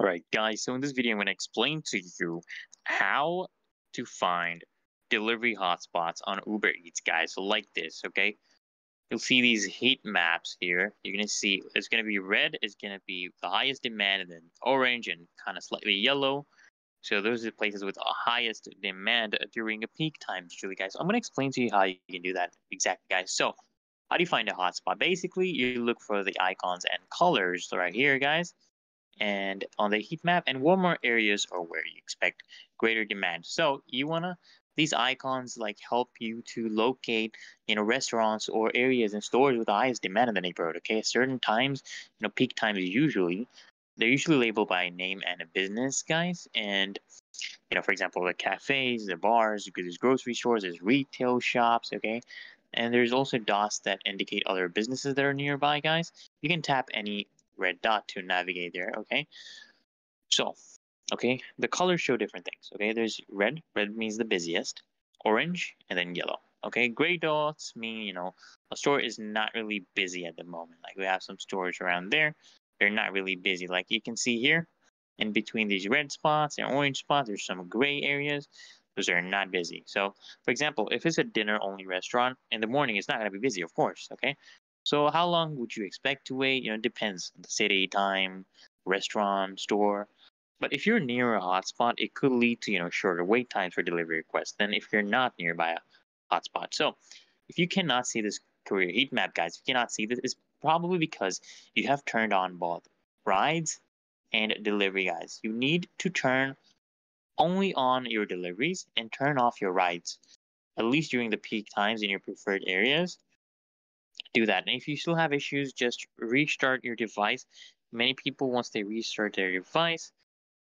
Alright guys, so in this video I'm going to explain to you how to find delivery hotspots on Uber Eats guys, like this, okay? You'll see these heat maps here. You're going to see it's going to be red, it's going to be the highest demand, and then orange and kind of slightly yellow. So those are the places with the highest demand during a peak time usually guys. So I'm going to explain to you how you can do that exactly guys. So how do you find a hotspot? Basically, you look for the icons and colors right here guys and on the heat map and warmer areas are where you expect greater demand. So you wanna these icons like help you to locate you know restaurants or areas and stores with the highest demand in the neighborhood. Okay, certain times, you know peak times usually they're usually labeled by name and a business, guys. And you know, for example, the cafes, the bars, because there's grocery stores, there's retail shops. Okay, and there's also dots that indicate other businesses that are nearby, guys. You can tap any red dot to navigate there, okay? So, okay, the colors show different things, okay? There's red, red means the busiest, orange, and then yellow, okay? Gray dots mean, you know, a store is not really busy at the moment. Like we have some stores around there, they're not really busy. Like you can see here, in between these red spots and orange spots, there's some gray areas. Those are not busy. So, for example, if it's a dinner only restaurant in the morning, it's not going to be busy, of course, okay? So how long would you expect to wait? You know, it depends on the city, time, restaurant, store. But if you're near a hotspot, it could lead to you know shorter wait times for delivery requests than if you're not nearby a hotspot. So if you cannot see this career heat map, guys, if you cannot see this, it's probably because you have turned on both rides and delivery, guys. You need to turn only on your deliveries and turn off your rides, at least during the peak times in your preferred areas do that. And if you still have issues, just restart your device. Many people, once they restart their device,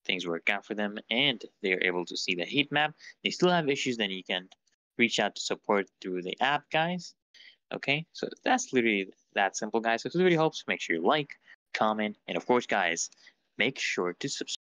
things work out for them and they're able to see the heat map. They still have issues, then you can reach out to support through the app, guys. Okay, so that's literally that simple, guys. So if this video helps, make sure you like, comment, and of course, guys, make sure to subscribe.